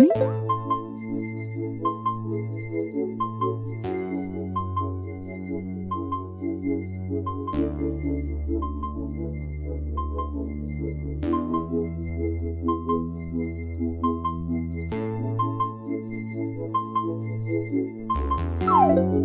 nói Oh!